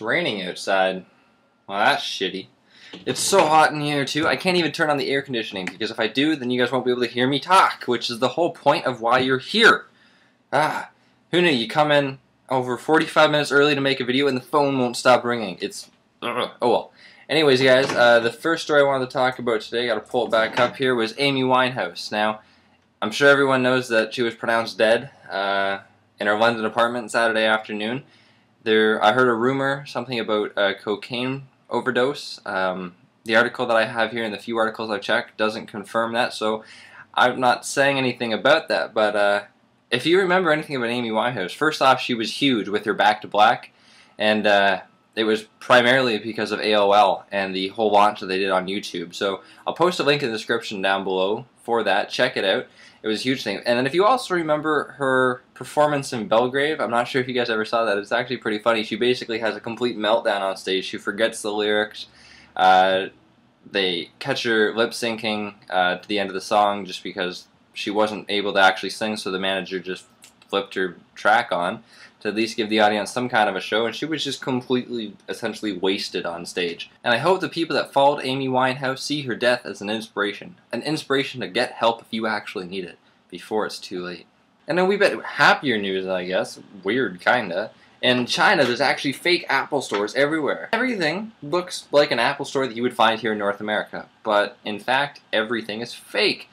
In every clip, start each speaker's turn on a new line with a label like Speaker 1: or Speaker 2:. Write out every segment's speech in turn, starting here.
Speaker 1: raining outside. Well, that's shitty. It's so hot in here, too. I can't even turn on the air conditioning, because if I do, then you guys won't be able to hear me talk, which is the whole point of why you're here. Ah, who knew? You come in over 45 minutes early to make a video, and the phone won't stop ringing. It's... oh well. Anyways, guys, uh, the first story I wanted to talk about today, got to pull it back up here, was Amy Winehouse. Now, I'm sure everyone knows that she was pronounced dead uh, in her London apartment Saturday afternoon. There, I heard a rumor, something about a cocaine overdose. Um, the article that I have here and the few articles I've checked doesn't confirm that, so I'm not saying anything about that. But uh, if you remember anything about Amy Winehouse, first off, she was huge with her Back to Black, and uh, it was primarily because of AOL and the whole launch that they did on YouTube. So I'll post a link in the description down below for that. Check it out. It was a huge thing. And then if you also remember her performance in Belgrade, I'm not sure if you guys ever saw that. It's actually pretty funny. She basically has a complete meltdown on stage. She forgets the lyrics. Uh, they catch her lip syncing uh, to the end of the song just because she wasn't able to actually sing, so the manager just flipped her track on to at least give the audience some kind of a show, and she was just completely, essentially wasted on stage. And I hope the people that followed Amy Winehouse see her death as an inspiration. An inspiration to get help if you actually need it, before it's too late. And then we bet happier news, I guess. Weird, kinda. In China, there's actually fake Apple stores everywhere. Everything looks like an Apple store that you would find here in North America, but in fact, everything is fake.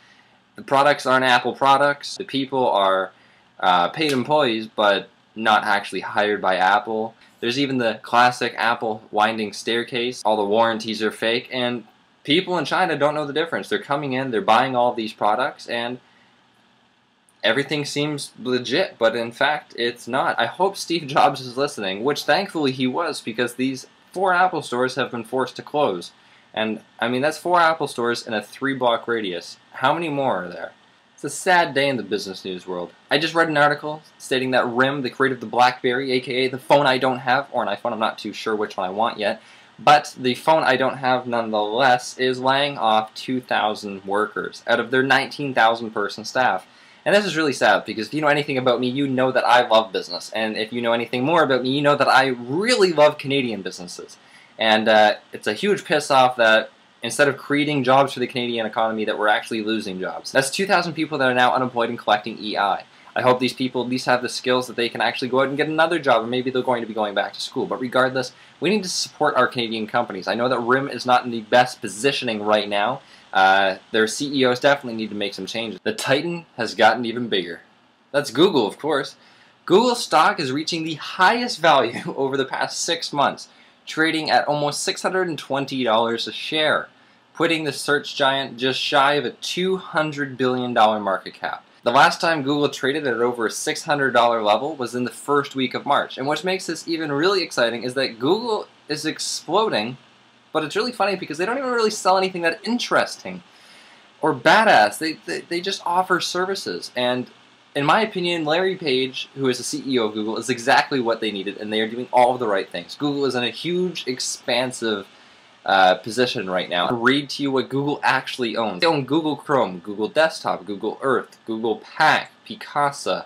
Speaker 1: The products aren't Apple products, the people are uh, paid employees, but not actually hired by Apple. There's even the classic Apple winding staircase. All the warranties are fake, and people in China don't know the difference. They're coming in, they're buying all these products, and everything seems legit, but in fact, it's not. I hope Steve Jobs is listening, which thankfully he was, because these four Apple stores have been forced to close. And, I mean, that's four Apple stores in a three block radius. How many more are there? It's a sad day in the business news world. I just read an article stating that RIM, the creator of the BlackBerry, aka the phone I don't have, or an iPhone, I'm not too sure which one I want yet, but the phone I don't have nonetheless is laying off 2,000 workers out of their 19,000 person staff. And this is really sad because if you know anything about me, you know that I love business. And if you know anything more about me, you know that I really love Canadian businesses. And uh, it's a huge piss off that instead of creating jobs for the Canadian economy that we're actually losing jobs. That's 2,000 people that are now unemployed and collecting EI. I hope these people at least have the skills that they can actually go out and get another job, and maybe they're going to be going back to school. But regardless, we need to support our Canadian companies. I know that RIM is not in the best positioning right now. Uh, their CEOs definitely need to make some changes. The Titan has gotten even bigger. That's Google, of course. Google stock is reaching the highest value over the past six months trading at almost $620 a share, putting the search giant just shy of a $200 billion market cap. The last time Google traded at over a $600 level was in the first week of March. And what makes this even really exciting is that Google is exploding, but it's really funny because they don't even really sell anything that interesting or badass. They, they, they just offer services. And in my opinion, Larry Page, who is the CEO of Google, is exactly what they needed, and they are doing all of the right things. Google is in a huge, expansive uh, position right now. I'll read to you what Google actually owns. They own Google Chrome, Google Desktop, Google Earth, Google Pack, Picasa,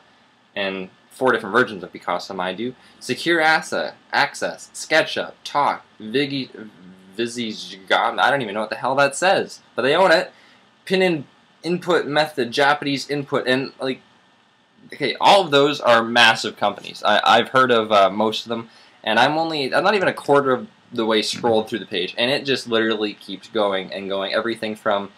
Speaker 1: and four different versions of Picasa, mind you. Secure Asa, Access, SketchUp, Talk, Vigi, Vizigan, I don't even know what the hell that says, but they own it. Pinyin input method, Japanese input, and like okay, all of those are massive companies. I, have heard of uh, most of them, and I'm only I'm not even a quarter of the way scrolled through the page, and it just literally keeps going and going. Everything from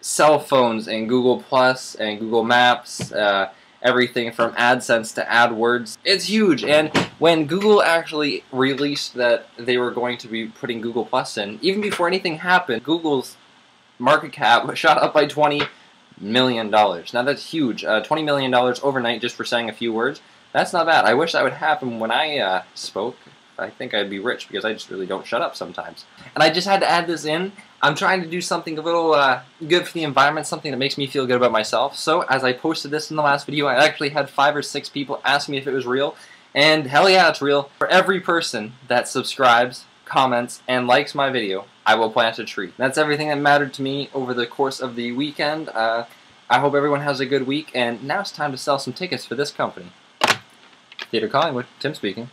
Speaker 1: cell phones and Google Plus and Google Maps, uh, everything from AdSense to AdWords. It's huge, and when Google actually released that they were going to be putting Google Plus in, even before anything happened, Google's market cap shot up by 20 million dollars. Now that's huge. Uh, Twenty million dollars overnight just for saying a few words. That's not bad. I wish that would happen when I uh, spoke. I think I'd be rich because I just really don't shut up sometimes. And I just had to add this in. I'm trying to do something a little uh, good for the environment, something that makes me feel good about myself. So as I posted this in the last video, I actually had five or six people ask me if it was real. And hell yeah, it's real. For every person that subscribes, comments, and likes my video, I will plant a tree. That's everything that mattered to me over the course of the weekend. Uh, I hope everyone has a good week, and now it's time to sell some tickets for this company. Theater Collingwood, Tim speaking.